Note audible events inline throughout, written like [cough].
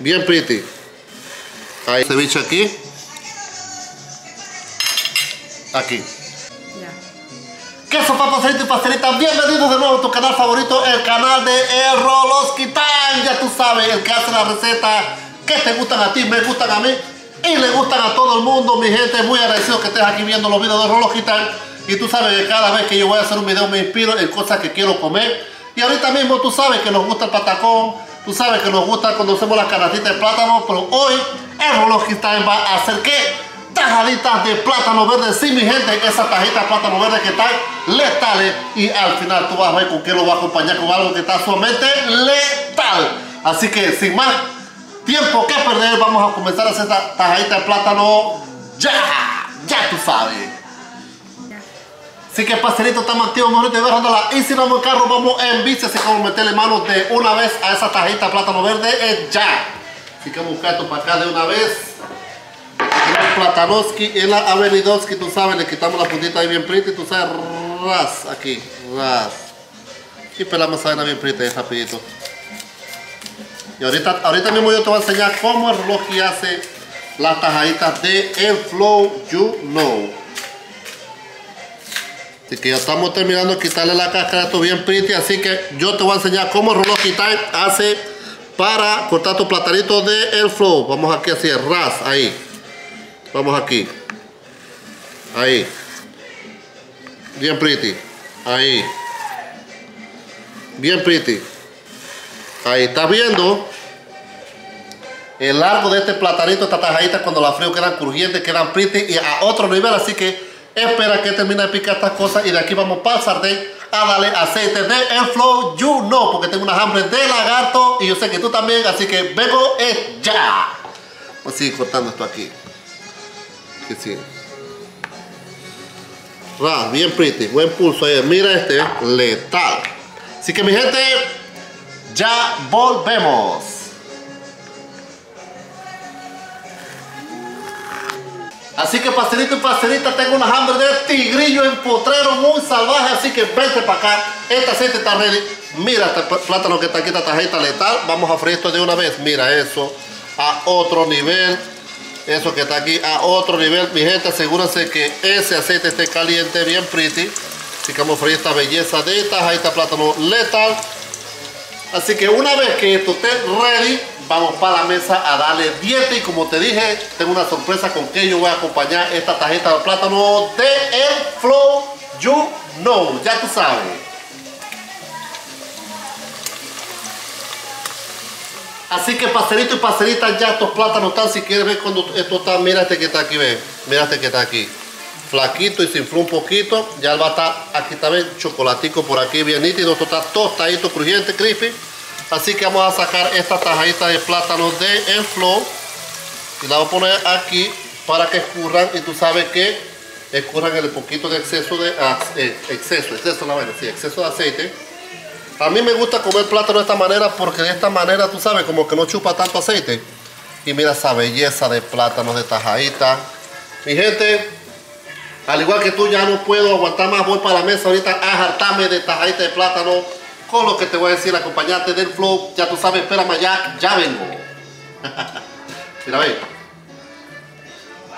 Bien pretty. Ahí, ceviche aquí. Aquí. Ya. Queso, papas y pastelitas, bienvenidos de nuevo a tu canal favorito, el canal de El Rolosquitán. Ya tú sabes, el que hace la receta que te gustan a ti, me gustan a mí y le gustan a todo el mundo. Mi gente, muy agradecido que estés aquí viendo los videos de Rolosquitán. Y tú sabes que cada vez que yo voy a hacer un video me inspiro en cosas que quiero comer. Y ahorita mismo tú sabes que nos gusta el patacón, tú sabes que nos gusta cuando hacemos las canatitas de plátano, pero hoy el Rolosquitán va a hacer qué? tajaditas de plátano verde. Sí, mi gente, esas tajitas de plátano verde que están letales. Y al final tú vas a ver con qué lo va a acompañar con algo que está sumamente letal. Así que sin más tiempo que perder, vamos a comenzar a hacer esta tajadita de plátano ya. Ya tú sabes. Así que pastelito estamos activos, mejor te la Y si vamos en carro, vamos en bici, así como meterle manos de una vez a esa tajita plátano verde, es ya. Así que buscar esto para acá de una vez. El Platanoski en la Avenidoski, tú sabes, le quitamos la puntita ahí bien pretty, tú sabes, ras, aquí, ras. Y pelamos esa bien pretty, rapidito. Y ahorita, ahorita mismo yo te voy a enseñar cómo el reloj hace las tajaditas de el Flow You Know. Así que ya estamos terminando de quitarle la cáscara, esto bien pretty, así que yo te voy a enseñar cómo reloj quitar hace para cortar tu platanito de el Flow. Vamos aquí así, ras, ahí. Vamos aquí. Ahí. Bien pretty. Ahí. Bien pretty. Ahí. ¿Estás viendo? El largo de este platanito, esta tajadita, cuando la frío quedan crujientes, quedan pretty y a otro nivel. Así que espera que termine de picar estas cosas y de aquí vamos para el sartén a darle aceite de el flow you know porque tengo unas hambre de lagarto y yo sé que tú también así que vengo es ya a seguir cortando esto aquí que sí. Ras, bien pretty, buen pulso ahí. Mira este, letal. Así que mi gente, ya volvemos. Así que pastelito y pastelita, tengo unas hambre de tigrillo en potrero muy salvaje, así que vente para acá. Este aceite está ready. Mira este plátano que está aquí, esta tarjeta letal. Vamos a freír esto de una vez. Mira eso, a otro nivel eso que está aquí a otro nivel mi gente asegúrense que ese aceite esté caliente bien pretty así que vamos a freír esta belleza de esta está plátano letal así que una vez que esto esté ready vamos para la mesa a darle dieta y como te dije tengo una sorpresa con que yo voy a acompañar esta tarjeta de plátano de el flow you know ya tú sabes Así que pastelito y pastelita ya estos plátanos están. Si quieres ver cuando esto está, mira este que está aquí, ve. Mira este que está aquí. Flaquito y se infló un poquito. Ya va a estar aquí también chocolatico por aquí bien nítido. Esto está tostadito, crujiente, crispy. Así que vamos a sacar esta tajadita de plátanos de Enflow. Y la voy a poner aquí para que escurran. Y tú sabes que escurran el poquito de exceso de... Ah, eh, exceso, exceso, la sí, exceso de aceite a mí me gusta comer plátano de esta manera porque de esta manera, tú sabes, como que no chupa tanto aceite. Y mira esa belleza de plátanos de tajadita. Mi gente, al igual que tú, ya no puedo aguantar más. Voy para la mesa ahorita a de tajadita de plátano. Con lo que te voy a decir, acompañarte del flow. Ya tú sabes, espérame allá, ya vengo. [laughs] mira, ve.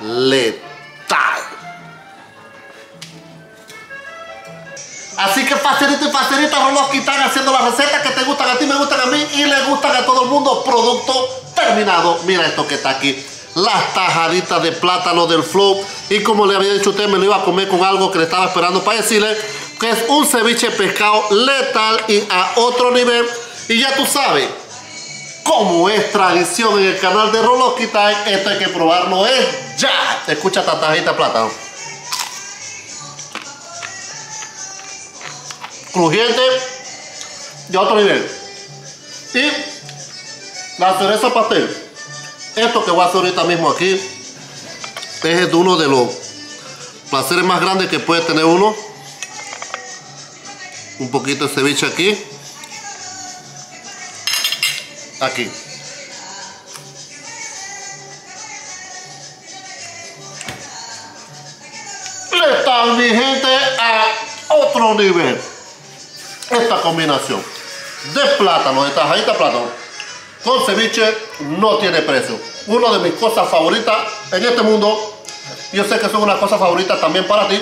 Letal. Así que pastelito y pastelita, vamos a quitar haciendo las recetas que te gustan a ti, me gustan a mí y le gustan a todo el mundo. Producto terminado. Mira esto que está aquí. Las tajaditas de plátano del flow. Y como le había dicho a usted, me lo iba a comer con algo que le estaba esperando para decirle que es un ceviche pescado letal y a otro nivel. Y ya tú sabes, como es tradición en el canal de Roloski esto hay que probarlo es ya. Escucha esta tajadita de plátano. crujiente de otro nivel. Y la cereza pastel. Esto que voy a hacer ahorita mismo aquí es uno de los placeres más grandes que puede tener uno. Un poquito de ceviche aquí. Aquí. Le mi gente a otro nivel esta combinación de plátano, de tajadita de plátano, con ceviche no tiene precio. Una de mis cosas favoritas en este mundo. Yo sé que son una cosa favorita también para ti.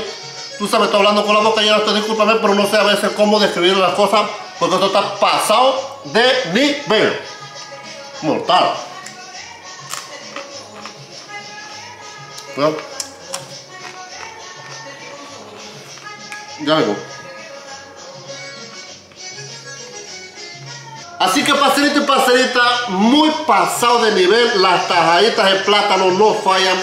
Tú sabes, estoy hablando con la boca llena, te discúlpame, pero no sé a veces cómo describir las cosas porque esto está pasado de nivel. Mortal. Bueno. Ya vengo. Así que parcerita y parcerita, muy pasado de nivel, las tajaditas de plátano no fallan,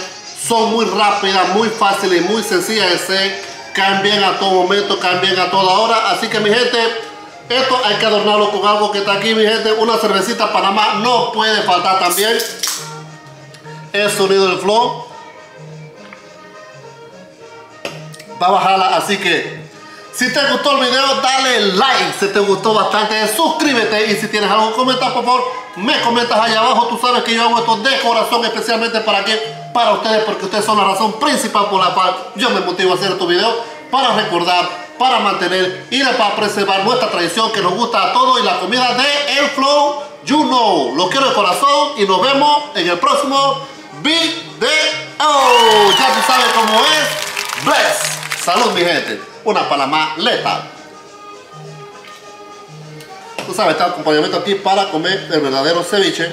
son muy rápidas, muy fáciles y muy sencillas de hacer, caen bien a todo momento, caen bien a toda hora, así que mi gente, esto hay que adornarlo con algo que está aquí mi gente, una cervecita Panamá no puede faltar también, el sonido del flow, va a bajarla, así que si te gustó el video, dale like. Si te gustó bastante, suscríbete. Y si tienes algo que comentar, por favor, me comentas allá abajo. Tú sabes que yo hago esto de corazón, especialmente para que para ustedes, porque ustedes son la razón principal por la cual yo me motivo a hacer estos videos. Para recordar, para mantener y para preservar nuestra tradición que nos gusta a todos y la comida de El Flow You Know. Lo quiero de corazón y nos vemos en el próximo video. Ya tú sabes cómo es. Bless. Salud, mi gente una Panamá letal. Tú sabes, está el acompañamiento aquí para comer el verdadero ceviche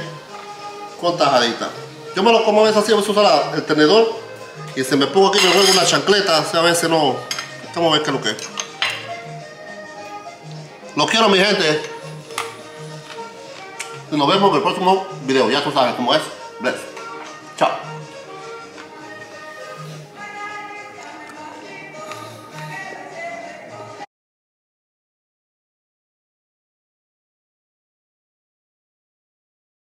con tajadita. Yo me lo como a veces así, a veces el tenedor y se me pongo aquí me vuelvo una chancleta, a veces no. Vamos a ver qué es lo que hecho. Los quiero mi gente. Y nos vemos en el próximo video. Ya tú sabes cómo es. Bless.